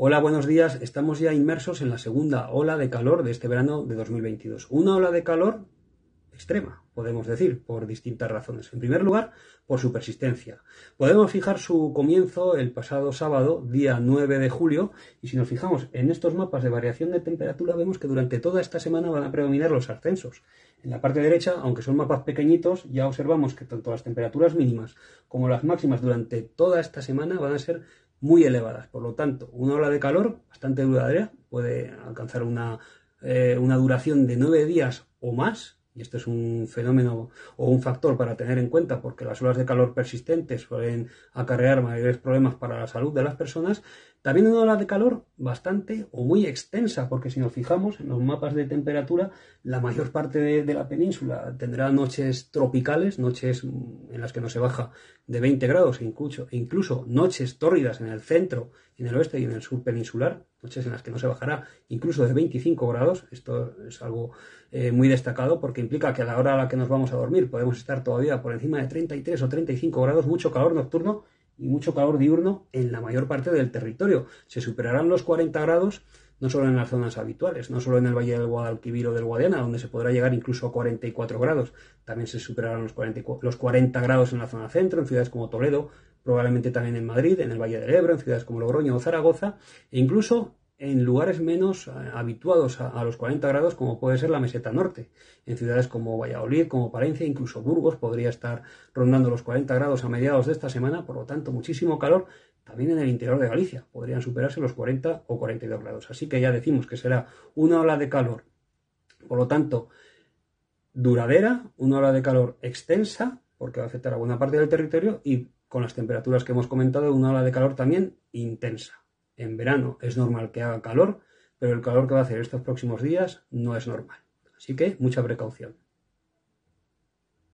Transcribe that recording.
Hola, buenos días. Estamos ya inmersos en la segunda ola de calor de este verano de 2022. Una ola de calor extrema, podemos decir, por distintas razones. En primer lugar, por su persistencia. Podemos fijar su comienzo el pasado sábado, día 9 de julio, y si nos fijamos en estos mapas de variación de temperatura, vemos que durante toda esta semana van a predominar los ascensos. En la parte derecha, aunque son mapas pequeñitos, ya observamos que tanto las temperaturas mínimas como las máximas durante toda esta semana van a ser muy elevadas. Por lo tanto, una ola de calor bastante duradera puede alcanzar una, eh, una duración de nueve días o más. Y esto es un fenómeno o un factor para tener en cuenta porque las olas de calor persistentes suelen acarrear mayores problemas para la salud de las personas. También una ola de calor bastante o muy extensa, porque si nos fijamos en los mapas de temperatura, la mayor parte de, la península tendrá noches tropicales, noches en las que no se baja de 20 grados, e incluso, e incluso noches tórridas en el centro, en el oeste y en el sur peninsular, noches en las que no se bajará incluso de 25 grados. Esto es algo eh, muy destacado porque implica que a la hora a la que nos vamos a dormir podemos estar todavía por encima de 33 o 35 grados, mucho calor nocturno y mucho calor diurno en la mayor parte del territorio. Se superarán los 40 grados no solo en las zonas habituales, no solo en el Valle del Guadalquivir o del Guadiana, donde se podrá llegar incluso a 44 grados, también se superarán los 40, los 40 grados en la zona centro, en ciudades como Toledo, probablemente también en Madrid, en el Valle del Ebro, en ciudades como Logroño o Zaragoza, e incluso en lugares menos eh, habituados a, los 40 grados, como puede ser la meseta norte. En ciudades como Valladolid, como Palencia, incluso Burgos, podría estar rondando los 40 grados a mediados de esta semana, por lo tanto, muchísimo calor. También en el interior de Galicia podrían superarse los 40 o 42 grados. Así que ya decimos que será una ola de calor, por lo tanto, duradera, una ola de calor extensa, porque va a afectar a buena parte del territorio, y con las temperaturas que hemos comentado, una ola de calor también intensa en verano es normal que haga calor, pero el calor que va a hacer estos próximos días no es normal. Así que mucha precaución.